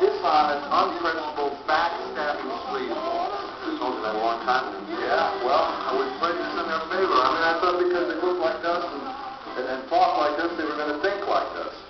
dishonest, unprincipled, backstabbing sleaze. I told you that a long time. Yeah, well, I was playing this in their favor. I mean, I thought because they looked like this and, and, and fought like this, they were going to think like this.